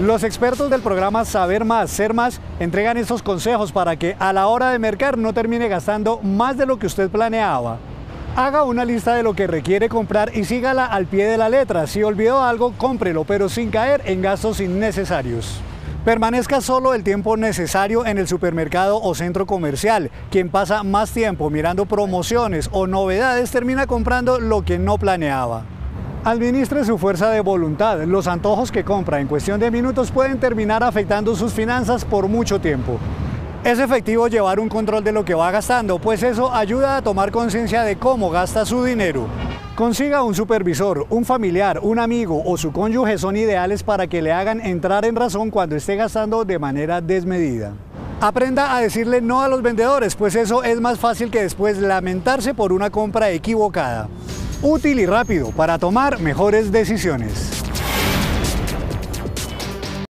Los expertos del programa Saber Más, Ser Más entregan estos consejos para que a la hora de mercar no termine gastando más de lo que usted planeaba. Haga una lista de lo que requiere comprar y sígala al pie de la letra. Si olvidó algo, cómprelo, pero sin caer en gastos innecesarios. Permanezca solo el tiempo necesario en el supermercado o centro comercial. Quien pasa más tiempo mirando promociones o novedades termina comprando lo que no planeaba. Administre su fuerza de voluntad. Los antojos que compra en cuestión de minutos pueden terminar afectando sus finanzas por mucho tiempo. Es efectivo llevar un control de lo que va gastando, pues eso ayuda a tomar conciencia de cómo gasta su dinero. Consiga un supervisor, un familiar, un amigo o su cónyuge son ideales para que le hagan entrar en razón cuando esté gastando de manera desmedida. Aprenda a decirle no a los vendedores, pues eso es más fácil que después lamentarse por una compra equivocada. Útil y rápido para tomar mejores decisiones.